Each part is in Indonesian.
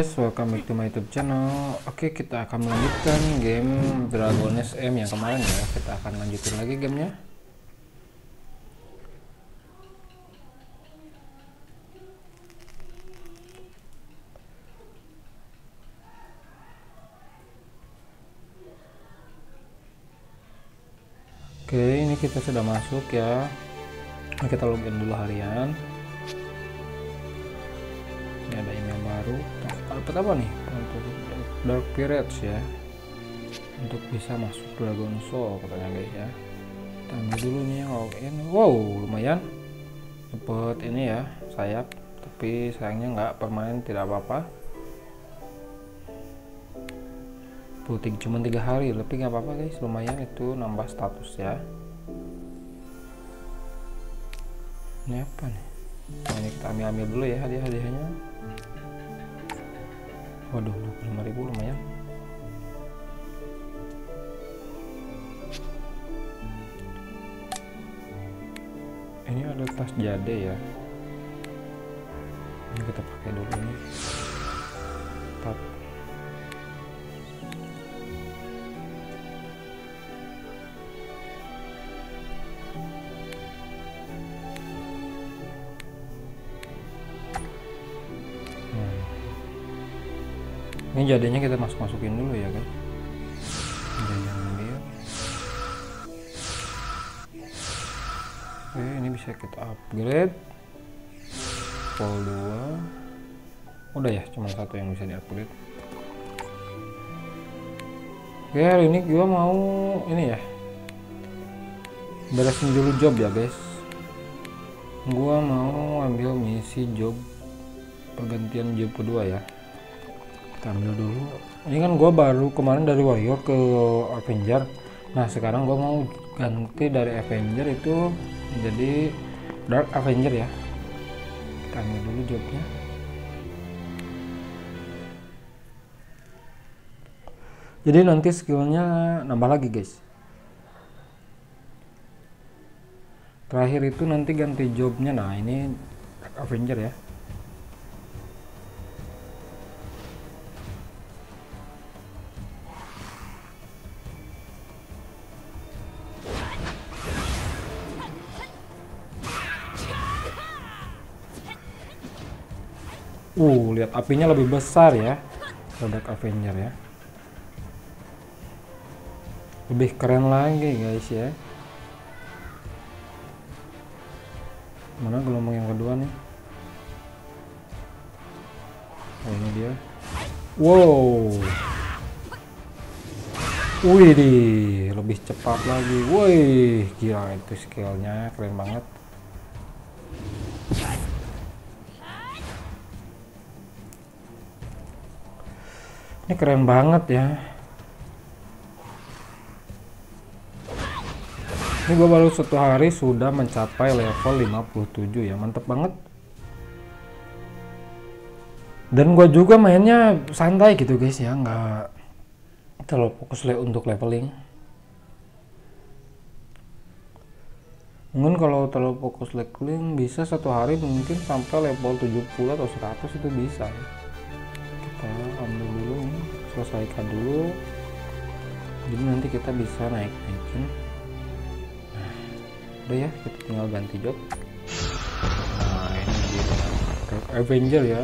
guys, welcome back to my YouTube channel. Oke, kita akan melanjutkan game Dragon SM yang kemarin ya. Kita akan lanjutin lagi gamenya. Oke, ini kita sudah masuk ya. Ini kita login dulu harian. Ini ada email baru. Dapat apa nih? Untuk Dark Pirates ya. Untuk bisa masuk Dragon Soul katanya guys ya. Ambil dulu nih yang login. Wow, lumayan. Dapat ini ya, sayap. Tapi sayangnya nggak permanen tidak apa-apa. Putih cuma tiga hari, tapi nggak apa-apa guys. Lumayan itu nambah status ya. Ini apa nih? Nah, ini kita ambil ambil dulu ya hadiah-hadiahnya. Waduh, 25.000 lumayan. Ini ada tas jade ya. Ini kita pakai dulu nih. Ini jadinya kita masuk masukin dulu ya kan? Oke ini bisa kita upgrade. Pol 2 udah ya cuma satu yang bisa di upgrade oke hari ini gua mau ini ya. Beresin dulu job ya guys. Gua mau ambil misi job pergantian job kedua ya kita ambil dulu. Ini kan gue baru kemarin dari warrior ke avenger. Nah sekarang gue mau ganti dari avenger itu menjadi dark avenger ya. Kita ambil dulu jobnya. Jadi nanti skillnya nambah lagi guys. Terakhir itu nanti ganti jobnya. Nah ini avenger ya Uh, lihat apinya lebih besar ya. Produk Avenger ya. Lebih keren lagi guys ya. Mana gelombang yang kedua nih? Oh, ini dia. Wow. Wih, lebih cepat lagi. Wih, gila itu skillnya keren banget. Ini keren banget ya. Ini gue baru satu hari sudah mencapai level 57 ya mantep banget. Dan gue juga mainnya santai gitu guys ya nggak terlalu fokus untuk leveling. Mungkin kalau terlalu fokus leveling bisa satu hari mungkin sampai level 70 atau 100 itu bisa. ya selesaikan dulu. Jadi nanti kita bisa naik naikin nah, udah ya kita tinggal ganti job. Nah ini dia. Avenger ya.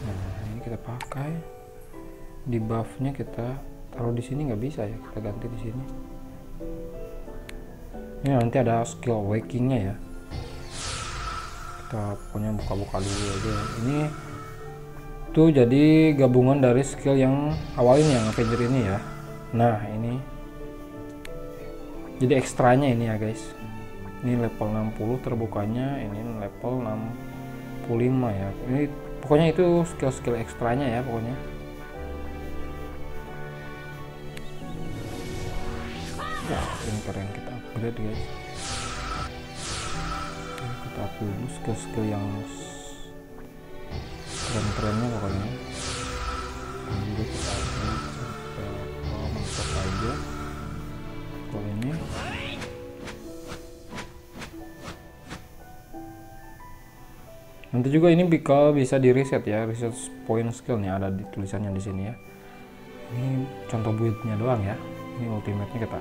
Nah ini kita pakai. Di buffnya kita taruh di sini nggak bisa ya kita ganti di sini. Ini nanti ada skill wakingnya ya. Kita pokoknya buka-buka dulu aja. Ini tuh jadi gabungan dari skill yang awal ini yang Avenger ini ya. Nah ini. Jadi ekstranya ini ya guys. Ini level 60 terbukanya ini level 65 ya. Ini pokoknya itu skill-skill ekstranya ya pokoknya. Ya ini keren kita upgrade guys. Kita upgrade skill-skill yang keren-kerennya pokoknya. Jadi kita masuk aja. Kalau ini. Nanti juga ini bakal bisa di reset ya reset point skill nih ada di tulisannya di sini ya. Ini contoh buildnya doang ya. Ini ultimate nya kita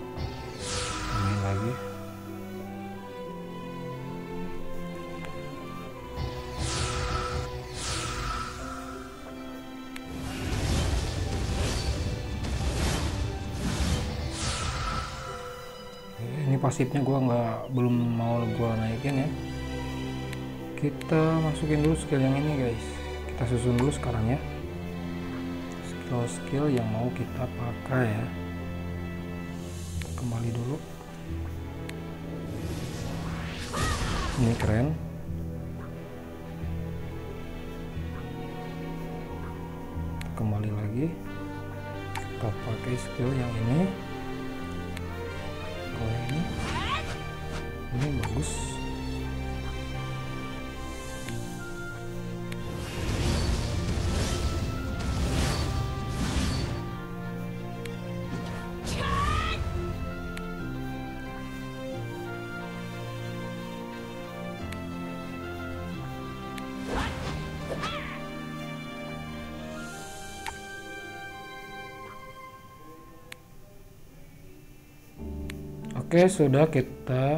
ini pasifnya gua nggak belum mau gua naikin ya. Kita masukin dulu skill yang ini guys. Kita susun dulu sekarang ya. Skill-skill yang mau kita pakai ya. Kembali dulu. Ini keren. Kembali lagi. Kita pakai skill yang ini ini bagus. Oke, sudah kita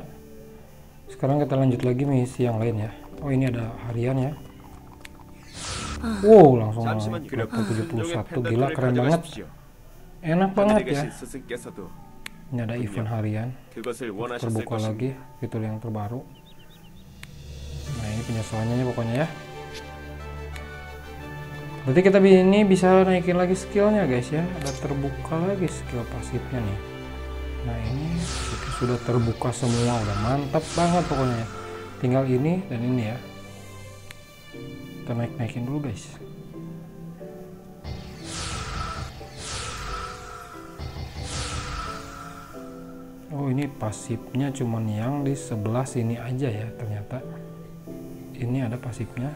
sekarang kita lanjut lagi misi yang lain ya. Oh, ini ada harian ya. Wow, langsung naik ke 71 gila keren banget. Enak banget ya. Ini ada event harian. Terbuka lagi fitur yang terbaru. Nah, ini penyesuaiannya pokoknya ya. Berarti kita ini bisa naikin lagi skillnya guys ya. Ada terbuka lagi skill pasifnya nih nah ini sudah terbuka semua udah mantap banget pokoknya tinggal ini dan ini ya. Kita naik naikin dulu guys. Oh ini pasifnya cuman yang di sebelah sini aja ya ternyata. Ini ada pasifnya.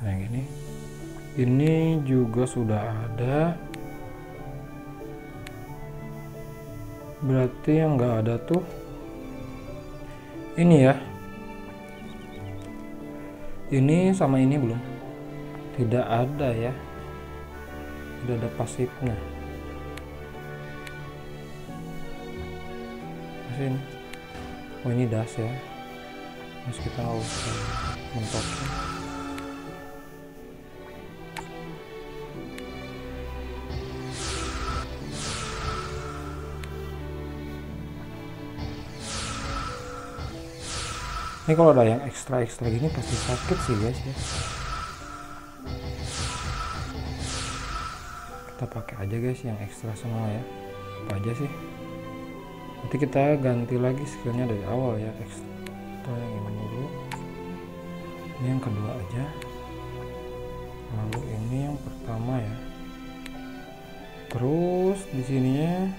Nah ini. Ini juga sudah ada berarti yang nggak ada tuh ini ya. Ini sama ini belum? Tidak ada ya. Tidak ada pasifnya. Masih ini. Oh ini das ya. Mas kita usah mentoknya ini kalau ada yang ekstra ekstra gini pasti sakit sih guys ya kita pakai aja guys yang ekstra semua ya. Apa aja sih? Nanti kita ganti lagi skillnya dari awal ya. Ekstra yang ini dulu. Ini yang kedua aja. Lalu ini yang pertama ya. Terus di sininya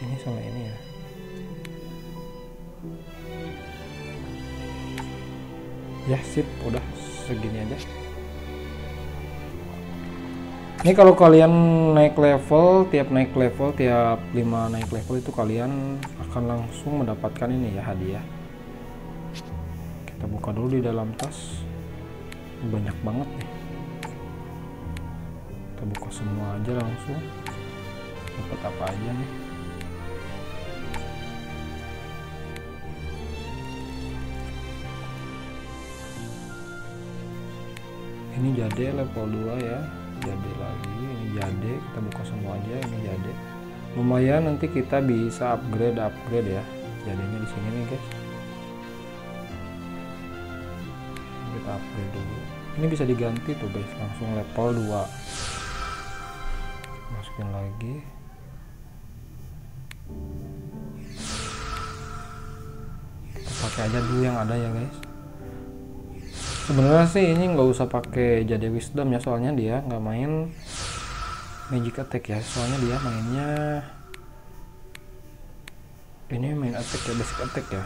ini sama ini ya ya sip. Udah segini aja. Ini kalau kalian naik level tiap naik level tiap 5 naik level itu kalian akan langsung mendapatkan ini ya hadiah. Kita buka dulu di dalam tas. Banyak banget nih. Kita buka semua aja langsung. Dapat apa aja nih ini jade level 2 ya. Jade lagi ini jade. Kita buka semua aja ini jade. Lumayan nanti kita bisa upgrade upgrade ya. Jadinya di sini nih guys. Kita upgrade dulu. Ini bisa diganti tuh guys. Langsung level 2 masukin lagi. Kita pakai aja dulu yang ada ya guys sebenarnya sih ini nggak usah pakai jadi wisdom ya soalnya dia nggak main magic attack ya. Soalnya dia mainnya ini main attack ya basic attack ya.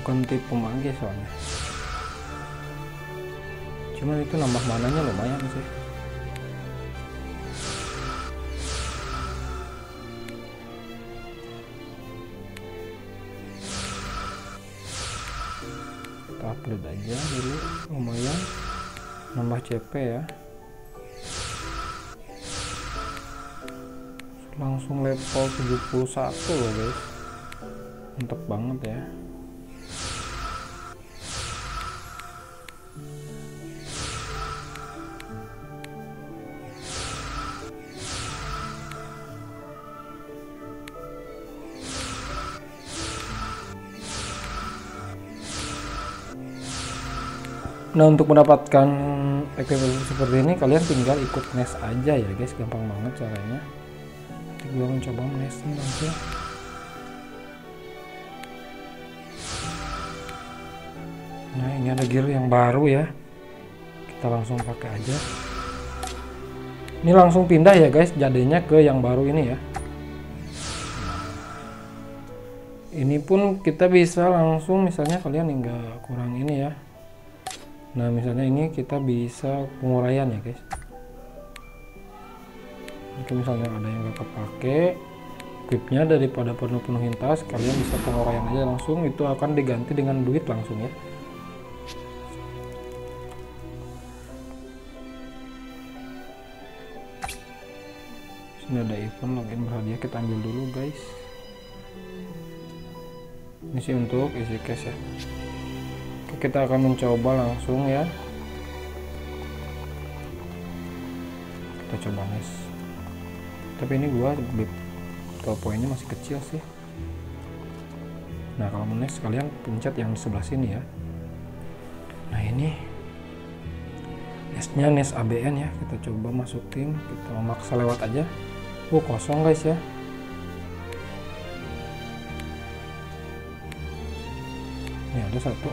Bukan tipe mage soalnya. Cuman itu nambah mananya lumayan sih CP ya. Langsung level 71 loh guys. Mantep banget ya. Nah untuk mendapatkan equipment seperti ini kalian tinggal ikut nest aja ya guys. Gampang banget caranya. Nanti gue mencoba nestnya langsung nah ini ada gear yang baru ya. Kita langsung pakai aja. Ini langsung pindah ya guys. Jadinya ke yang baru ini ya. Ini pun kita bisa langsung misalnya kalian enggak kurang ini ya nah misalnya ini kita bisa penguraian ya guys. Jika misalnya ada yang gak kepake equipnya daripada penuh-penuhin tas kalian bisa penguraian aja langsung. Itu akan diganti dengan duit langsung ya. Sini ada event login berhadiah kita ambil dulu guys. Ini sih untuk isi cash ya kita akan mencoba langsung ya. Kita coba nes tapi ini gua poinnya masih kecil sih. Nah kalau menes kalian pencet yang di sebelah sini ya. Nah ini nesnya nes ABN ya. Kita coba masukin kita memaksa lewat aja. Oh kosong guys ya. Ini ada satu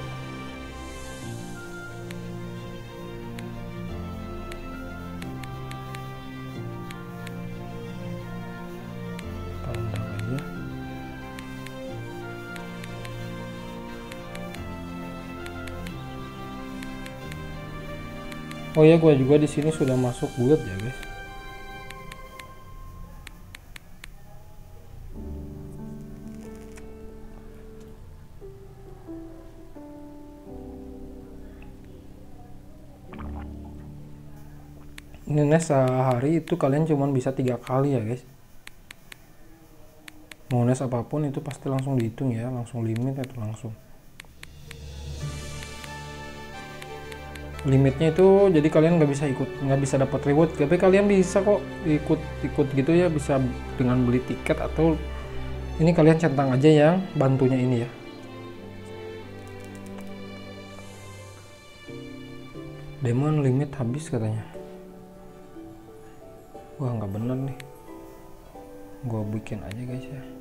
Oh ya, gua juga di sini sudah masuk guild ya, guys. Ini sehari itu kalian cuma bisa tiga kali ya, guys. Mau nes apa pun itu pasti langsung dihitung ya, langsung limit itu langsung. Limitnya itu jadi kalian nggak bisa ikut nggak bisa dapat reward. Tapi kalian bisa kok ikut ikut gitu ya bisa dengan beli tiket atau ini kalian centang aja yang bantunya ini ya. Demon limit habis katanya. Wah nggak bener nih. Gua bikin aja guys ya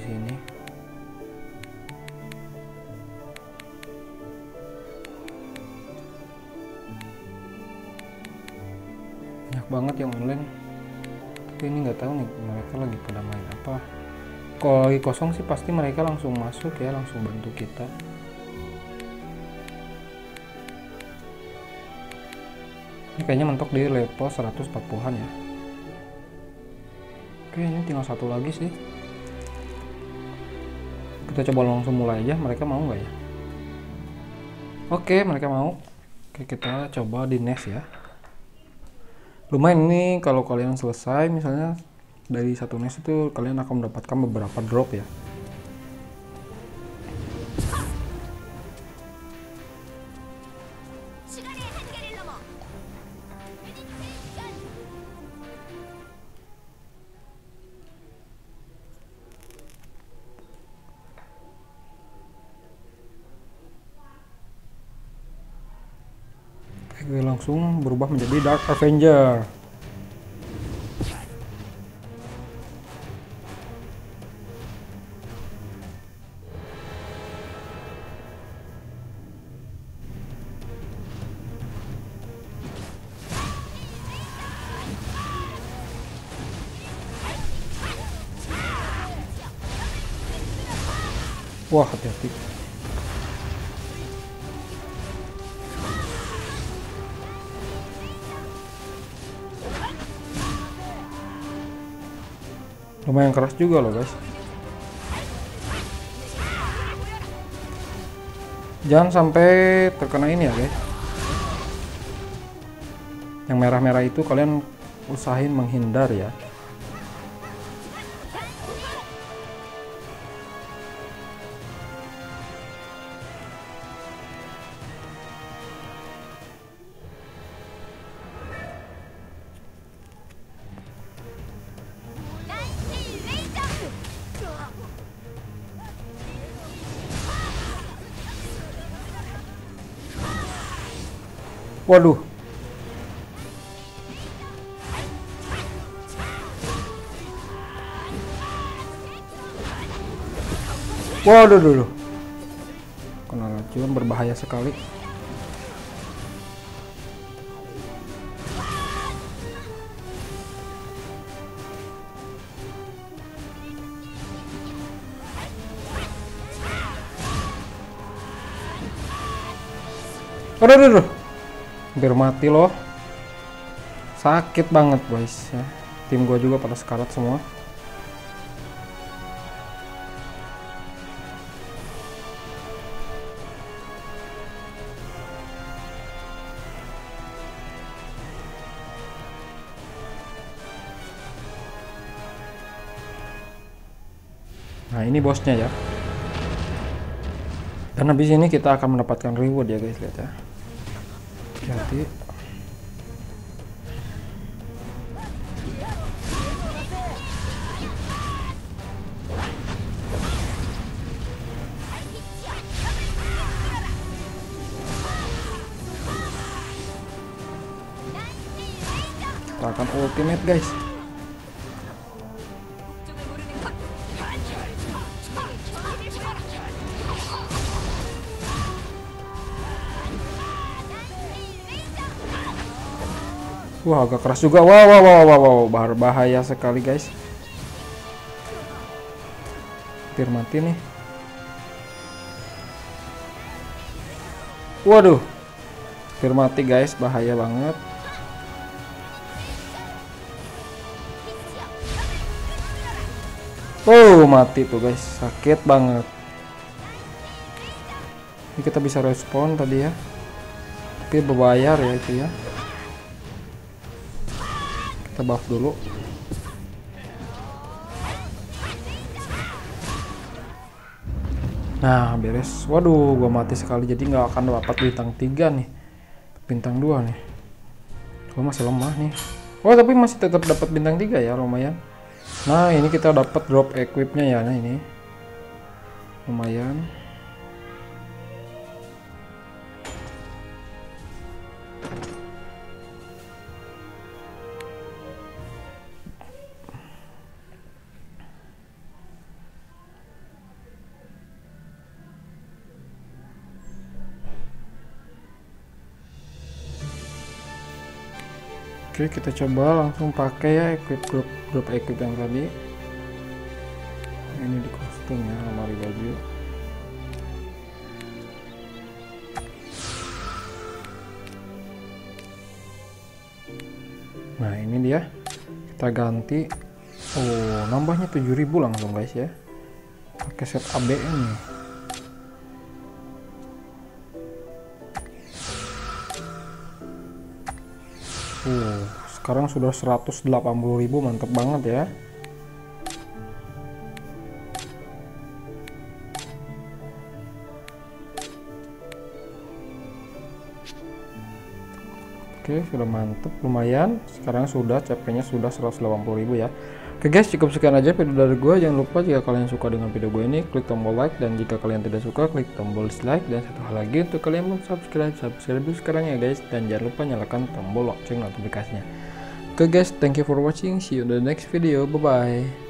sini. Banyak banget yang online. Tapi ini nggak tahu nih mereka lagi pada main apa. Kalau lagi kosong sih pasti mereka langsung masuk ya langsung bantu kita. Ini kayaknya mentok di level 140an ya. Oke, ini tinggal satu lagi sih. Kita coba langsung mulai aja. Mereka mau nggak ya? Oke, mereka mau. Oke, kita coba di nest ya. Lumayan ini kalau kalian selesai, misalnya dari satu nest itu kalian akan mendapatkan beberapa drop ya. Dark Avenger. Wah, hati-hati. Lumayan keras juga loh guys. Jangan sampai terkena ini ya guys. Yang merah-merah itu kalian usahain menghindar ya Waduh. Waduh, dulu. Kena racun berbahaya sekali. Aduh, aduh, aduh hampir mati loh. Sakit banget guys ya. Tim gue juga pada sekarat semua. Nah ini bosnya ya. Dan habis ini kita akan mendapatkan reward ya guys lihat ya hati-hati. Kita akan ultimate guys Wah agak keras juga. Wow wow wow wow wow bahaya sekali guys. Hampir mati nih. Waduh. Hampir mati guys, bahaya banget. Oh mati tuh guys, sakit banget. Ini kita bisa respon tadi ya. Tapi berbayar ya itu ya kita buff dulu. Nah beres. Waduh gua mati sekali. Jadi nggak akan dapat bintang 3 nih. Bintang 2 nih. Gua masih lemah nih. Oh tapi masih tetap dapat bintang 3 ya lumayan. Nah ini kita dapat drop equipnya ya nah ini. Lumayan Oke kita coba langsung pakai ya equip drop, drop equip yang tadi. Ini di kostum ya lemari baju. Nah ini dia. Kita ganti. Oh nambahnya 7000 langsung guys ya. Pakai set ABN nih Uh, sekarang sudah 180.000 mantap banget ya. Oke, sudah mantap, lumayan. Sekarang sudah capeknya sudah 180.000 ya. Oke guys, cukup sekian aja video dari gue. Jangan lupa jika kalian suka dengan video gue ini, klik tombol like dan jika kalian tidak suka, klik tombol dislike dan satu hal lagi untuk kalian mau subscribe, subscribe sekarang ya guys dan jangan lupa nyalakan tombol lonceng notifikasinya. Oke guys, thank you for watching. See you in the next video. Bye bye.